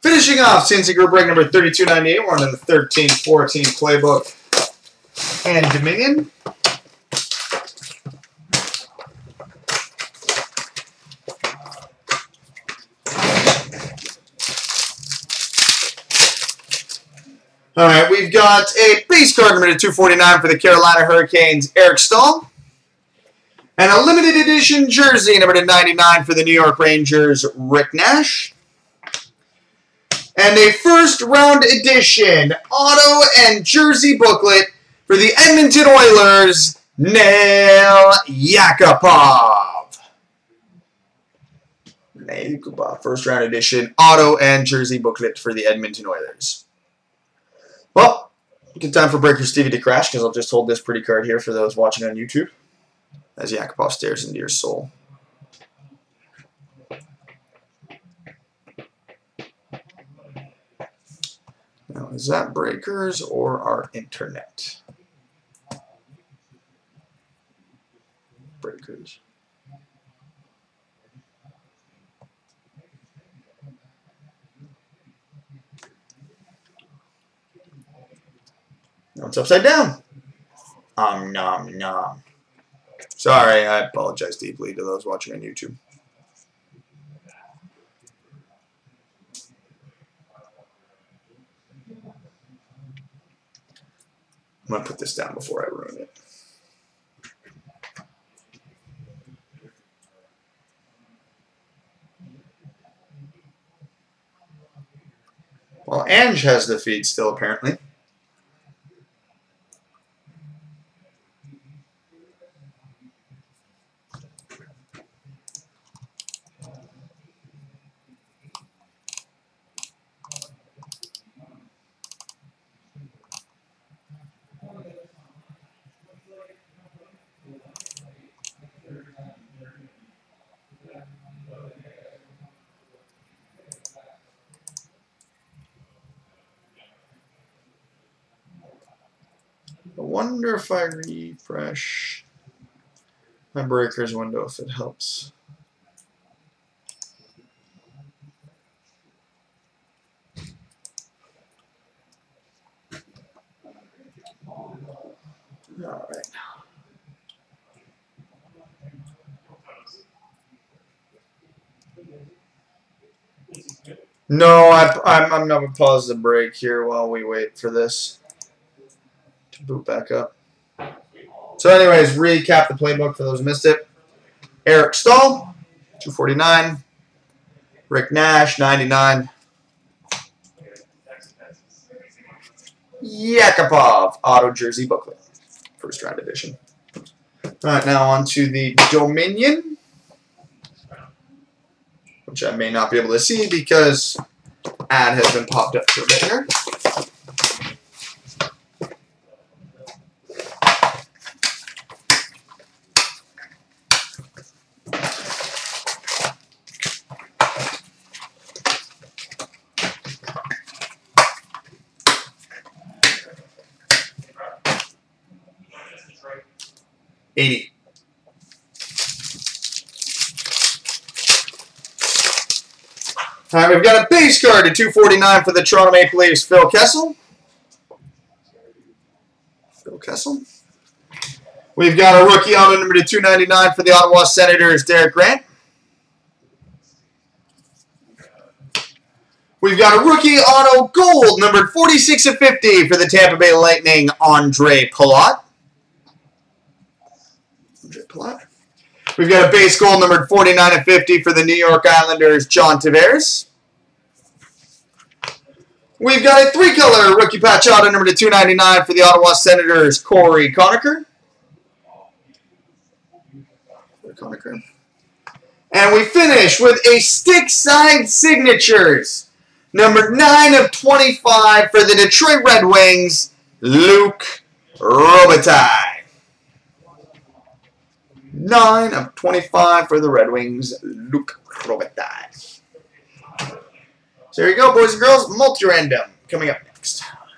Finishing off C&C Group break number 3298. We're on the 13-14 playbook and Dominion. All right, we've got a base card number 249 for the Carolina Hurricanes, Eric Staal. And a limited edition jersey number 99 for the New York Rangers, Rick Nash. And a first round edition auto and jersey booklet for the Edmonton Oilers, Nail Yakupov. Nail Yakupov, first round edition auto and jersey booklet for the Edmonton Oilers. Well, good time for Breaker Stevie to crash because I'll just hold this pretty card here for those watching on YouTube as Yakupov stares into your soul. Now, is that breakers or our internet? Breakers. No, it's upside down. Um, nom, nom. Sorry, I apologize deeply to those watching on YouTube. I'm going to put this down before I ruin it. Well, Ange has the feed still, apparently. Wonder if I refresh my breakers window if it helps. No, I, I'm, I'm going to pause the break here while we wait for this boot back up. So anyways, recap the playbook for those who missed it. Eric Staal, 249. Rick Nash, 99. Yakupov, auto jersey booklet. First round edition. All right, now on to the Dominion, which I may not be able to see because ad has been popped up for a bit here. Eighty. All right, we've got a base card at 249 for the Toronto Maple Leafs, Phil Kessel. Phil Kessel. We've got a rookie auto number to 299 for the Ottawa Senators, Derek Grant. We've got a rookie auto gold numbered 46 of 50 for the Tampa Bay Lightning, Ondrej Palat. We've got a base goal numbered 49 of 50 for the New York Islanders, John Tavares. We've got a three-color rookie patch auto number to 299 for the Ottawa Senators, Cory Conacher. Conacher. And we finish with a stick side signatures. Number 9 of 25 for the Detroit Red Wings, Luc Robitaille. 9 of 25 for the Red Wings, Luc Robitaille. So there you go, boys and girls. Multi-random coming up.